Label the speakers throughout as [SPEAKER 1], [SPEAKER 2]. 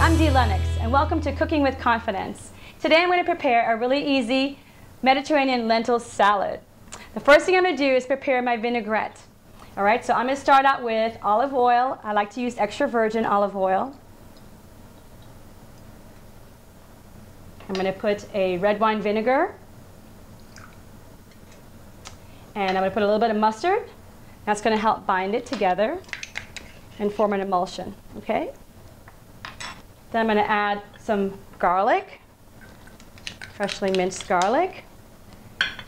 [SPEAKER 1] I'm Dee Lennox, and welcome to Cooking with Confidence. Today I'm going to prepare a really easy Mediterranean lentil salad. The first thing I'm going to do is prepare my vinaigrette. All right, so I'm going to start out with olive oil. I like to use extra virgin olive oil. I'm going to put a red wine vinegar. And I'm going to put a little bit of mustard. That's going to help bind it together and form an emulsion, okay? Then I'm going to add some garlic, freshly minced garlic,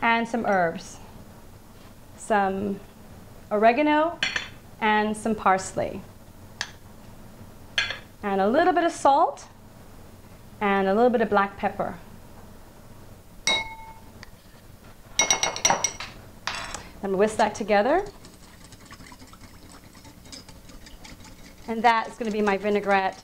[SPEAKER 1] and some herbs. Some oregano and some parsley. And a little bit of salt and a little bit of black pepper. And whisk that together. And that is going to be my vinaigrette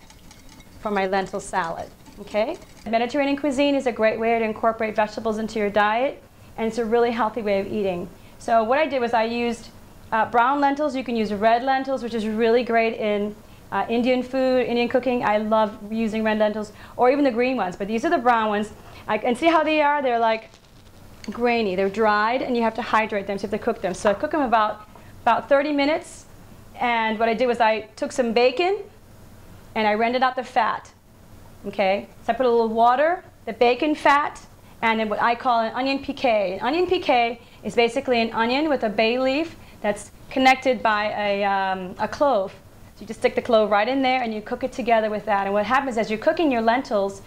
[SPEAKER 1] for my lentil salad. Okay? Mediterranean cuisine is a great way to incorporate vegetables into your diet, and it's a really healthy way of eating. So what I did was I used uh, brown lentils. You can use red lentils, which is really great in uh, Indian food, Indian cooking. I love using red lentils, or even the green ones. But these are the brown ones. I, and see how they are? They're like grainy. They're dried, and you have to hydrate them, so you have to cook them. So I cook them about, about 30 minutes. And what I did was I took some bacon, and I rendered out the fat. Okay? So I put a little water, the bacon fat, and then what I call an onion piqué. An onion piqué is basically an onion with a bay leaf that's connected by a, um, a clove. So you just stick the clove right in there and you cook it together with that. And what happens as you're cooking your lentils,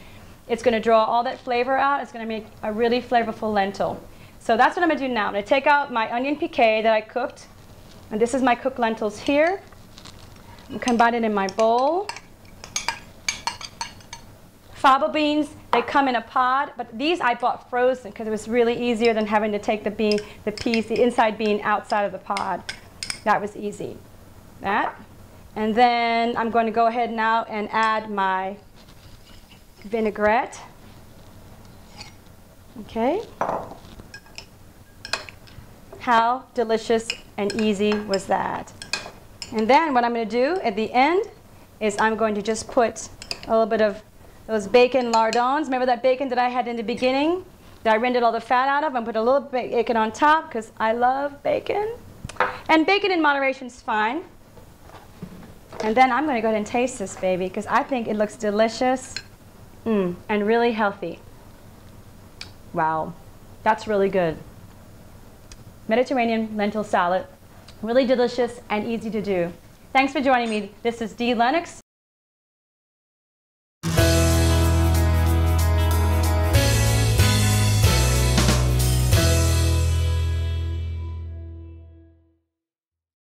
[SPEAKER 1] it's going to draw all that flavor out. It's going to make a really flavorful lentil. So that's what I'm going to do now. I'm going to take out my onion piqué that I cooked. And this is my cooked lentils here. I'm combining it in my bowl. Faba beans, they come in a pod, but these I bought frozen because it was really easier than having to take the bean, the piece, the inside bean outside of the pod. That was easy. That. And then I'm going to go ahead now and add my vinaigrette. Okay. How delicious and easy was that? And then what I'm going to do at the end is I'm going to just put a little bit of those bacon lardons. Remember that bacon that I had in the beginning that I rendered all the fat out of and put a little bacon on top because I love bacon. And bacon in moderation is fine. And then I'm going to go ahead and taste this baby because I think it looks delicious mm, and really healthy. Wow, that's really good. Mediterranean lentil salad, really delicious and easy to do. Thanks for joining me. This is Dee Lennox